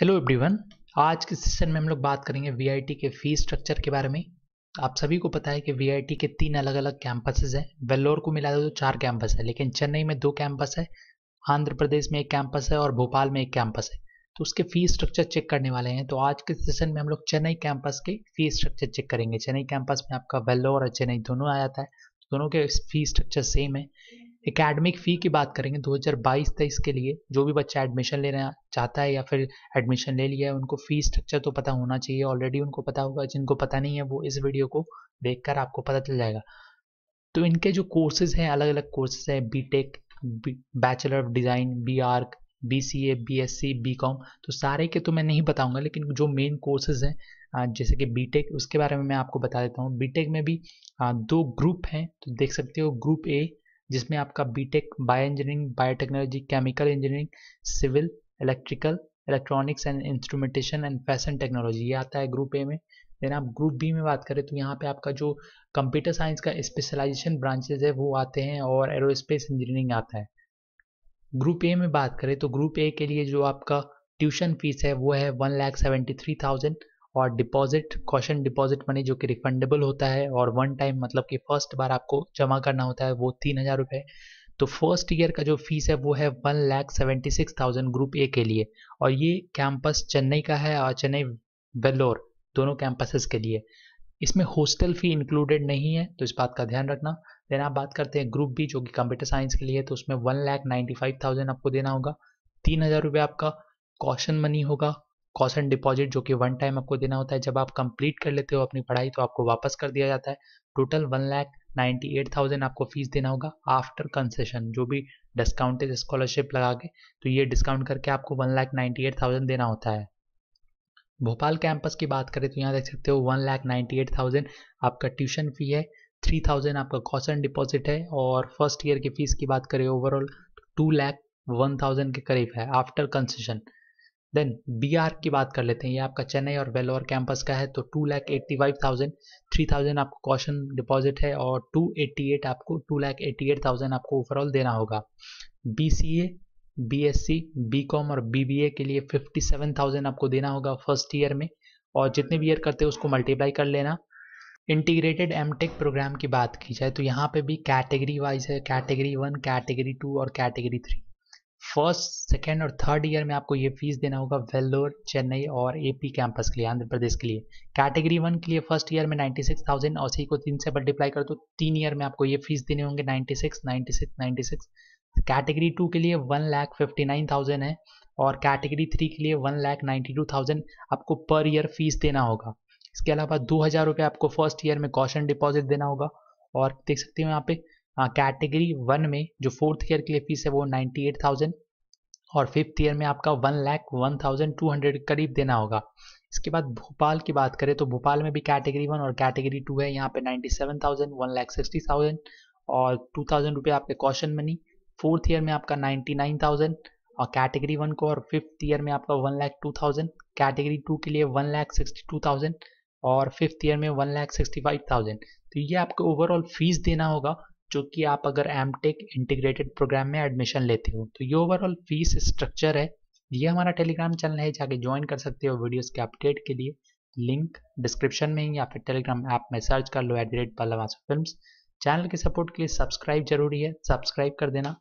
Hello everyone आज के session में हम लोग बात करेंगे वीआईटी के फ़ीस स्ट्रक्चर के बारे में। आप सभी को पता है कि वीआईटी के तीन अलग अलग कैंपसेज हैं। वेल्लोर को मिला दो तो चार कैंपस है। लेकिन चेन्नई में दो कैंपस है, आंध्र प्रदेश में एक कैंपस है और भोपाल में एक कैंपस है। तो उसके फ़ीस स्ट्रक्चर चेक करने वाले हैं। तो आज के सेशन में हम लोग चेन्नई कैंपस के फ़ीस स्ट्रक्चर चेक करेंगे। चेन्नई कैंपस में आपका वेल्लोर और चेन्नई दोनों आ जाता है। दोनों के फ़ीस स्ट्रक्चर सेम है। एकेडमिक फ़ी की बात करेंगे 2022-23 के लिए, जो भी बच्चा एडमिशन लेना चाहता है या फिर एडमिशन ले लिया है, उनको फ़ी स्ट्रक्चर तो पता होना चाहिए ऑलरेडी उनको पता होगा, जिनको पता नहीं है वो इस वीडियो को देखकर आपको पता चल जाएगा। तो इनके जो कोर्सेज हैं अलग अलग कोर्सेज हैं B Tech bachelor of design B Arch B C A B S C B Com तो सारे के तो मैं नहीं बताऊँगा, लेकिन जो मेन कोर्सेज हैं जैसे कि बी टेक उसके बारे में मैं आपको बता देता हूँ। बी टेक में भी दो ग्रुप हैं तो देख सकते हो ग्रुप ए जिसमें आपका BTech bio engineering biotechnology chemical engineering civil electrical electronics and instrumentation and fashion technology ये आता है ग्रुप ए में। देन आप ग्रुप बी में बात करें तो यहाँ पे आपका जो कंप्यूटर साइंस का स्पेशलाइजेशन ब्रांचेज है वो आते हैं और एरोस्पेस इंजीनियरिंग आता है। ग्रुप ए में बात करें तो ग्रुप ए के लिए जो आपका ट्यूशन फ़ीस है वो है one lakh seventy three thousand और डिपॉजिट कॉशन डिपॉजिट मनी जो कि रिफंडेबल होता है और वन टाइम मतलब कि फ़र्स्ट बार आपको जमा करना होता है वो तीन हज़ार रुपये तो फ़र्स्ट ईयर का जो फ़ीस है वो है one lakh seventy six thousand group A के लिए। और ये कैंपस चेन्नई का है और चेन्नई वेल्लोर, दोनों कैंपसेस के लिए। इसमें हॉस्टल फ़ी इंक्लूडेड नहीं है तो इस बात का ध्यान रखना। देन आप बात करते हैं ग्रुप बी जो कि कंप्यूटर साइंस के लिए तो उसमें one lakh ninety five thousand आपको देना होगा। तीन हज़ार रुपये आपका कॉशन मनी होगा। कॉस्ट एंड डिपॉजिट जो कि वन टाइम आपको देना होता है, जब आप कंप्लीट कर लेते हो अपनी पढ़ाई तो आपको वापस कर दिया जाता है। Total one lakh ninety eight thousand आपको फ़ीस देना होगा आफ्टर कंसेशन जो भी डिस्काउंटेड स्कॉलरशिप लगा के। तो ये डिस्काउंट करके आपको one lakh ninety eight thousand देना होता है। भोपाल कैंपस की बात करें तो यहाँ देख सकते हो one lakh ninety eight thousand आपका ट्यूशन फ़ी है थ्री थाउज़ेंड आपका एंड डिपॉजिट है, और फ़र्स्ट ईयर की फ़ीस की बात करें overall two lakh one thousand के करीब है after concession then B R की बात कर लेते हैं। ये आपका चेन्नई और वेलोर कैंपस का है तो two lakh eighty five thousand three thousand आपको कॉशन डिपॉजिट है और टू एट्टी एट आपको two lakh eighty eight thousand आपको ओवरऑल देना होगा। B C A B S C B Com और बी बी ए के लिए फिफ्टी सेवन थाउज़ेंड आपको देना होगा फ़र्स्ट ईयर में और जितने भी ईयर करते हैं उसको मल्टीप्लाई कर लेना। इंटीग्रेटेड एम टेक प्रोग्राम की बात की जाए तो यहाँ पे भी कैटेगरी वाइज है कैटेगरी वन कैटेगरी टू और कैटेगरी थ्री फ़र्स्ट, सेकेंड और थर्ड ईयर में आपको ये फ़ीस देना होगा वेल्लोर, चेन्नई और एपी कैंपस के लिए, आंध्र प्रदेश के लिए। कैटेगरी वन के लिए फ़र्स्ट ईयर में नाइन्टी सिक्स थाउज़ेंड और सी को तीन से मल्टीप्लाई कर तो तीन ईयर में आपको ये फ़ीस देने होंगे ninety six ninety six ninety six category two के लिए one lakh fifty nine thousand है, और कैटेगरी थ्री के लिए one lakh ninety two thousand आपको पर ईयर फ़ीस देना होगा। इसके अलावा दो हज़ार रुपये आपको फ़र्स्ट ईयर में कॉशन डिपॉजिट देना होगा, और देख सकते हो यहाँ पे कैटेगरी वन में जो फोर्थ ईयर के लिए फ़ीस है वो नाइन्टी एट थाउज़ेंड और फिफ्थ ईयर में आपका one lakh one thousand two hundred करीब देना होगा। इसके बाद भोपाल की बात करें तो भोपाल में भी कैटेगरी वन और कैटेगरी टू है। यहाँ पे ninety seven thousand one lakh sixty thousand और टू थाउज़ेंड रुपये आपके कॉशन मनी फोर्थ ईयर में आपका नाइन्टी नाइन थाउज़ेंड और कैटेगरी वन को और फिफ्थ ईयर में आपका one lakh two thousand category two के लिए one lakh sixty two thousand और फिफ्थ ईयर में one lakh sixty five thousand तो ये आपको ओवरऑल फ़ीस देना होगा। जो कि आप अगर एम टेक इंटीग्रेटेड प्रोग्राम में एडमिशन लेते हो तो ये ओवरऑल फ़ीस स्ट्रक्चर है। ये हमारा टेलीग्राम चैनल है, जाके ज्वाइन कर सकते हो वीडियोस के अपडेट के लिए। लिंक डिस्क्रिप्शन में या फिर टेलीग्राम ऐप में सर्च कर लो at the rate film channel के सपोर्ट के लिए सब्सक्राइब ज़रूरी है। सब्सक्राइब कर देना।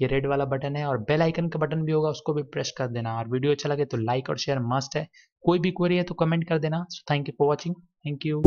ये रेड वाला बटन है और बेल आइकन का बटन भी होगा, उसको भी प्रेस कर देना। और वीडियो अच्छा लगे तो लाइक और शेयर मस्ट है। कोई भी क्वेरी है तो कमेंट कर देना। So thank you for watching thank you